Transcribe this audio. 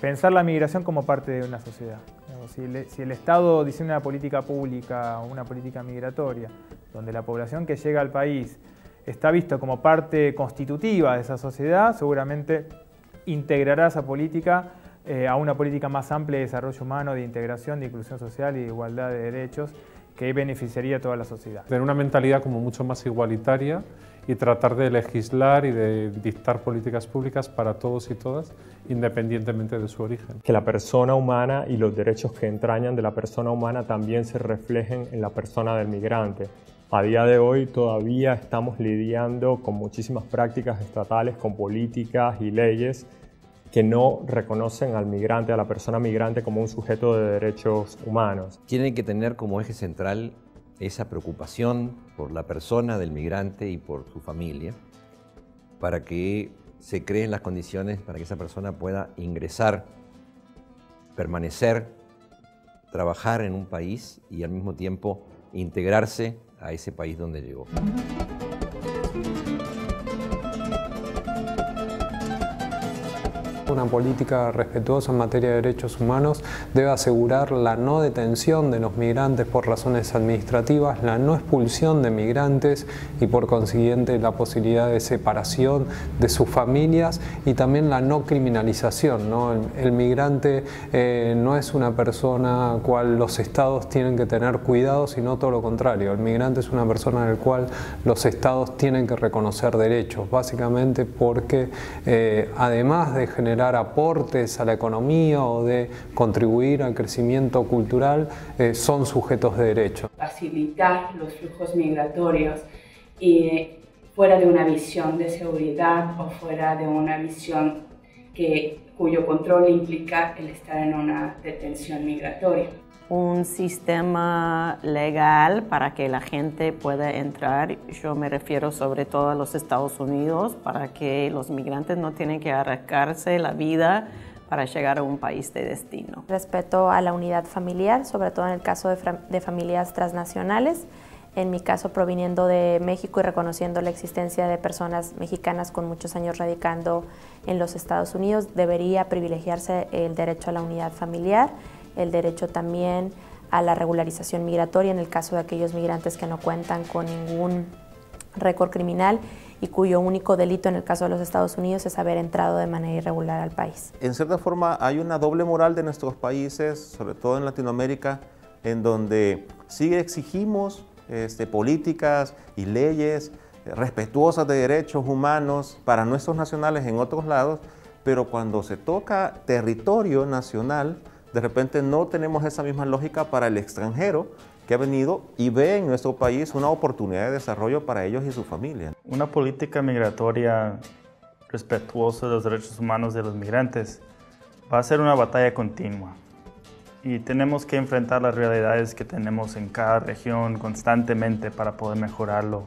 pensar la migración como parte de una sociedad. Si el, Estado diseña una política pública o una política migratoria, donde la población que llega al país está visto como parte constitutiva de esa sociedad, seguramente integrará esa política eh, a una política más amplia de desarrollo humano, de integración, de inclusión social y de igualdad de derechos que beneficiaría a toda la sociedad. Tener una mentalidad como mucho más igualitaria y tratar de legislar y de dictar políticas públicas para todos y todas, independientemente de su origen. Que la persona humana y los derechos que entrañan de la persona humana también se reflejen en la persona del migrante. A día de hoy todavía estamos lidiando con muchísimas prácticas estatales, con políticas y leyes que no reconocen al migrante, a la persona migrante como un sujeto de derechos humanos. Tienen que tener como eje central esa preocupación por la persona del migrante y por su familia, para que se creen las condiciones para que esa persona pueda ingresar, permanecer, trabajar en un país y al mismo tiempo integrarse a ese país donde llegó. Una política respetuosa en materia de derechos humanos debe asegurar la no detención de los migrantes por razones administrativas, la no expulsión de migrantes y por consiguiente la posibilidad de separación de sus familias y también la no criminalización. El, migrante eh, no es una persona cual los estados tienen que tener cuidado, sino todo lo contrario. El migrante es una persona en la cual los estados tienen que reconocer derechos, básicamente porque eh, además de generar aportes a la economía o de contribuir al crecimiento cultural eh, son sujetos de derecho. Facilitar los flujos migratorios y fuera de una visión de seguridad o fuera de una visión que, cuyo control implica el estar en una detención migratoria un sistema legal para que la gente pueda entrar. Yo me refiero sobre todo a los Estados Unidos, para que los migrantes no tienen que arrancarse la vida para llegar a un país de destino. Respeto a la unidad familiar, sobre todo en el caso de, de familias transnacionales. En mi caso, proviniendo de México y reconociendo la existencia de personas mexicanas con muchos años radicando en los Estados Unidos, debería privilegiarse el derecho a la unidad familiar el derecho también a la regularización migratoria en el caso de aquellos migrantes que no cuentan con ningún récord criminal y cuyo único delito en el caso de los Estados Unidos es haber entrado de manera irregular al país. En cierta forma hay una doble moral de nuestros países, sobre todo en Latinoamérica, en donde sí exigimos este, políticas y leyes respetuosas de derechos humanos para nuestros nacionales en otros lados, pero cuando se toca territorio nacional, de repente no tenemos esa misma lógica para el extranjero que ha venido y ve en nuestro país una oportunidad de desarrollo para ellos y su familia. Una política migratoria respetuosa de los derechos humanos de los migrantes va a ser una batalla continua y tenemos que enfrentar las realidades que tenemos en cada región constantemente para poder mejorarlo.